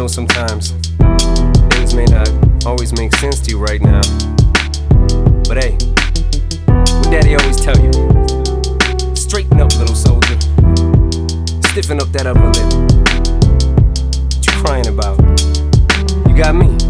know sometimes things may not always make sense to you right now. But hey, what daddy always tell you? Straighten up, little soldier. Stiffen up that upper lip. What you crying about? You got me.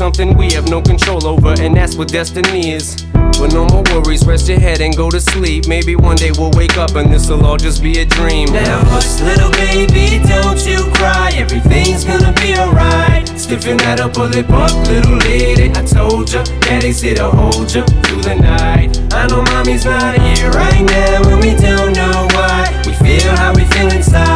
something we have no control over, and that's what destiny is. But no more worries, rest your head and go to sleep. Maybe one day we'll wake up and this'll all just be a dream. Now hush, little baby, don't you cry. Everything's gonna be alright. Stiffen that upper lip up, little lady. I told ya, daddy's here to hold ya through the night. I know mommy's not here right now, and we don't know why. We feel how we feel inside.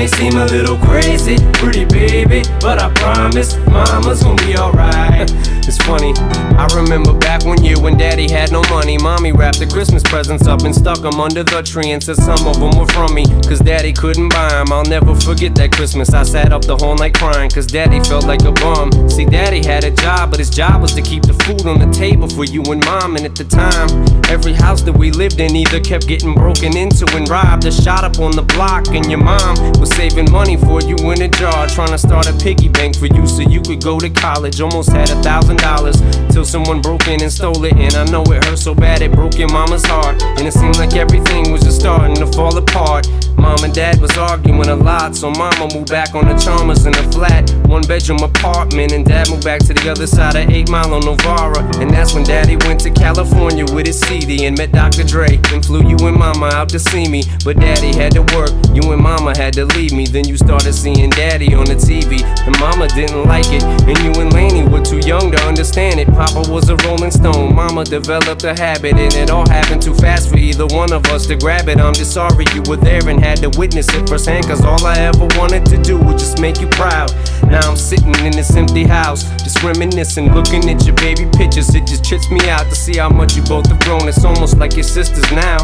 May seem a little crazy, pretty baby, but I promise mama's gonna be alright. It's funny, I remember back one year when daddy had no money. Mommy wrapped the Christmas presents up and stuck them under the tree and said some of them were from me. Cause daddy couldn't buy them. I'll never forget that Christmas. I sat up the whole night crying cause daddy felt like a bum. See, daddy had a job, but his job was to keep the food on the table for you and mom. And at the time, every house that we lived in either kept getting broken into and robbed or shot up on the block. And your mom was saving money for you in a jar, trying to start a piggy bank for you so you could go to college. Almost had a thousand dollars till someone broke in and stole it. And I know it hurt so bad it broke your mama's heart. And it seemed like everything was just starting to fall apart. Mom and dad was arguing a lot, so mama moved back on the Chalmers in a flat, one bedroom apartment. And dad moved back to the other side of 8 Mile on Novara. And that's when daddy went to California with his CD and met Dr. Dre. And flew you and mama out to see me. But daddy had to work, you and mama had to leave me. Then you started seeing daddy on the TV, and mama didn't like it. And you and Lainie were too young to understand it. Papa was a rolling stone, mama developed a habit, and it all happened too fast for either one of us to grab it. I'm just sorry you were there and had to witness it firsthand, cause all I ever wanted to do was just make you proud. Now I'm sitting in this empty house, just reminiscing, looking at your baby pictures. It just trips me out to see how much you both have grown. It's almost like your sisters now.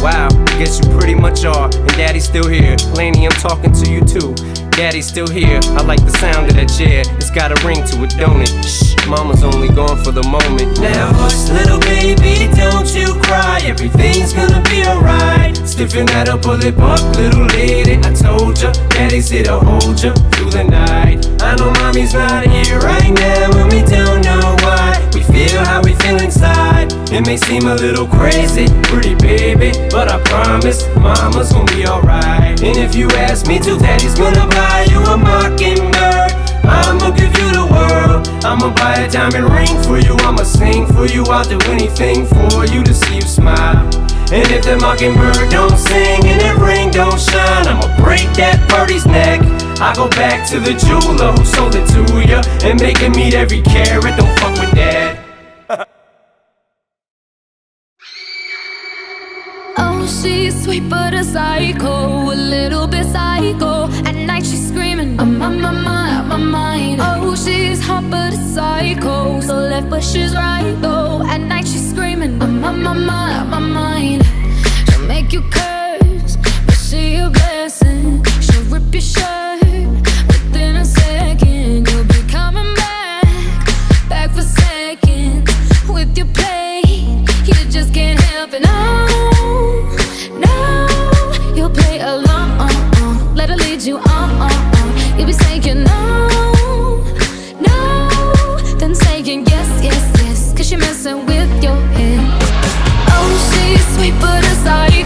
Wow, I guess you pretty much are, and daddy's still here. Lainie, I'm talking to you too. Daddy's still here. I like the sound of that chair. It's got a ring to it, don't it? Shh, mama's only gone for the moment. Now hush, little baby, don't you cry. Everything's gonna be alright. Stiffen that upper lip up, little lady. I told ya, daddy's here to hold ya through the night. I know mommy's not here right now, and we don't know feel how we feel inside. It may seem a little crazy, pretty baby, but I promise mama's gonna be alright. And if you ask me to, daddy's gonna buy you a mockingbird. I'ma give you the world. I'ma buy a diamond ring for you. I'ma sing for you. I'll do anything for you to see you smile. And if the mockingbird don't sing and that ring don't shine, I'ma break that birdie's neck. I go back to the jeweler who sold it to ya and make him meet every carat. Don't fuck with that. Oh, she's sweet but a psycho, a little bit psycho. At night she's screaming, I'm on my mind, my mind. Oh, she's hot but a psycho, so left but she's right though. At night she's screaming, I'm on my mind, my mind. She'll make you curse, but she a blessing. She'll rip your shirt yes, yes, yes. Cause you're messing with your head. Oh, she's sweet but a psycho,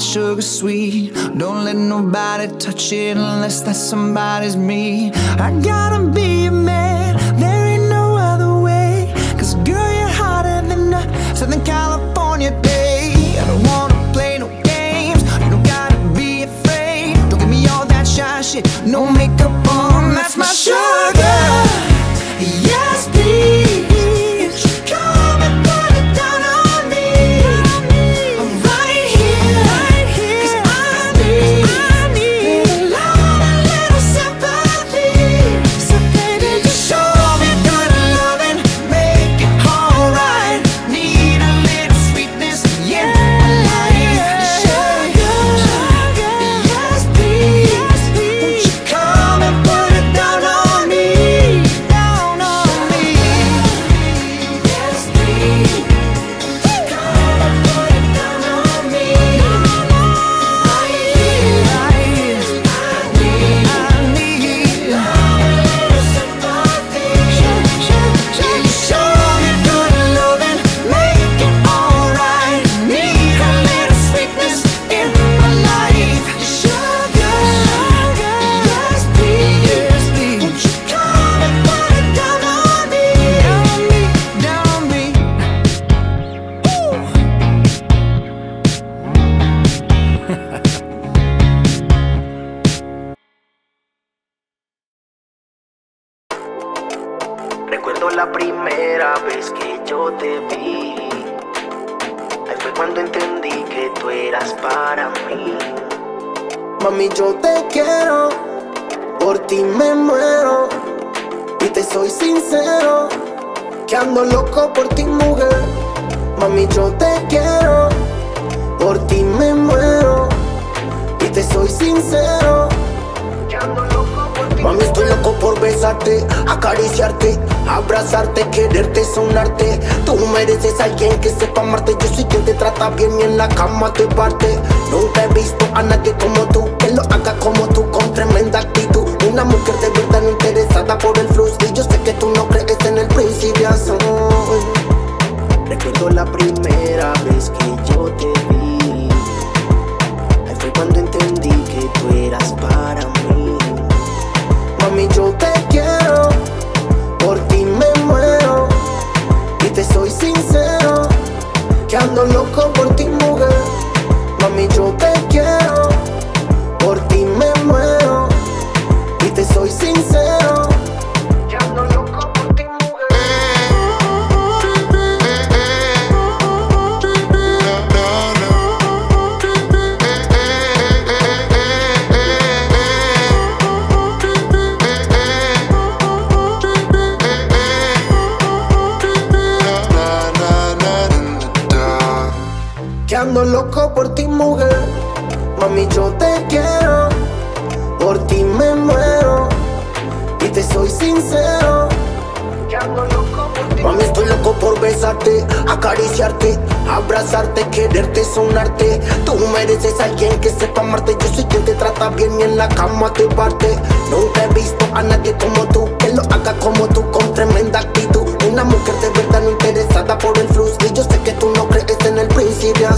sugar sweet. Don't let nobody touch it unless that somebody's me. I gotta be ando loco por ti, mujer. Mami, yo te quiero, por ti me muero. Y te soy sincero. Mami, estoy loco por besarte, acariciarte, abrazarte, quererte, sonarte. Tú mereces a alguien que sepa amarte. Yo soy quien te trata bien y en la cama te parte. Nunca he visto a nadie como tú, que lo haga como tú, con tremenda actitud. Una mujer de verdad interesada mami yo te quiero, por ti me muero y te soy sincero. Mami, estoy loco por besarte, acariciarte, abrazarte, quererte, sonarte. Tú mereces alguien que sepa amarte. Yo soy quien te trata bien y en la cama te parte. Nunca he visto a nadie como tú, que lo haga como tú, con tremenda actitud. Una mujer de verdad no interesada por el flux. Y yo sé que tú no crees en el principio.